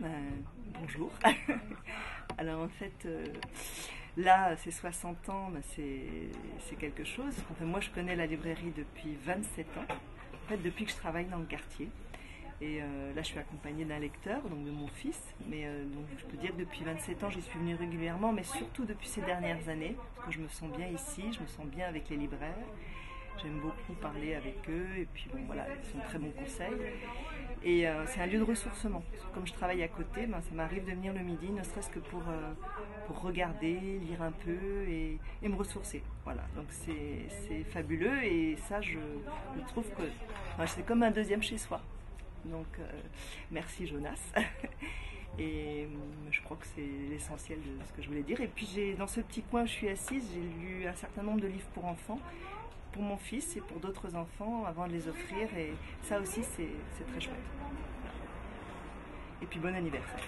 ben, bonjour. Alors en fait, euh, là, c'est 60 ans, ben, c'est quelque chose. Moi, je connais la librairie depuis 27 ans, en fait, depuis que je travaille dans le quartier. Et euh, là, je suis accompagnée d'un lecteur, donc de mon fils. Mais euh, je peux dire que depuis 27 ans, j'y suis venue régulièrement, mais surtout depuis ces dernières années, parce que je me sens bien ici, je me sens bien avec les libraires. J'aime beaucoup parler avec eux, et puis bon, voilà, ils sont très bons conseils. Et euh, c'est un lieu de ressourcement. Comme je travaille à côté, ben, ça m'arrive de venir le midi, ne serait-ce que pour, pour regarder, lire un peu et, me ressourcer. Voilà, donc c'est fabuleux, et ça, je, trouve que c'est comme un deuxième chez soi. Donc, euh, merci Jonas. Et euh, je crois que c'est l'essentiel de ce que je voulais dire. Et puis, dans ce petit coin où je suis assise, j'ai lu un certain nombre de livres pour enfants, pour mon fils et pour d'autres enfants, avant de les offrir. Et ça aussi, c'est très chouette. Et puis, bon anniversaire.